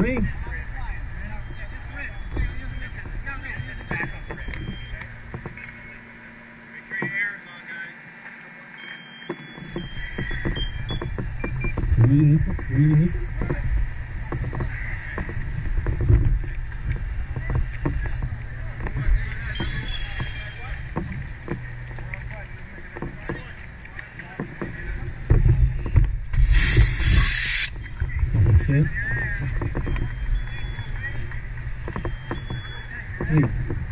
three. Three. Okay. 嗯。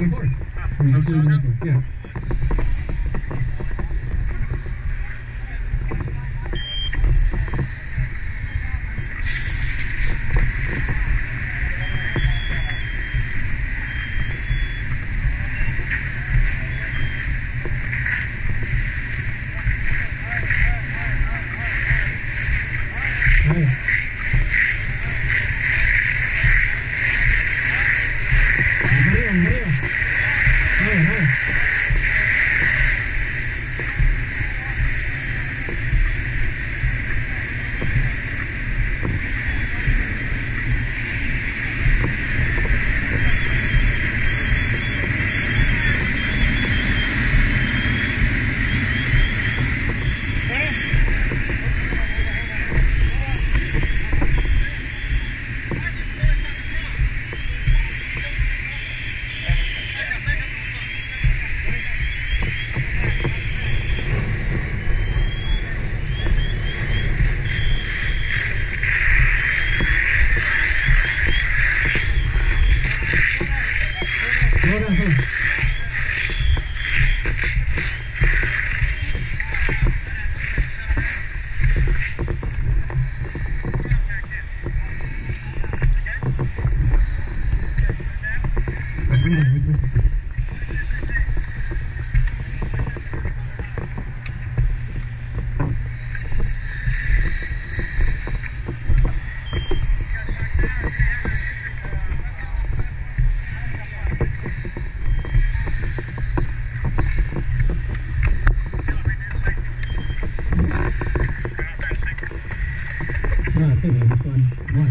Yeah. Nah, itu ya, bukan. Bukan.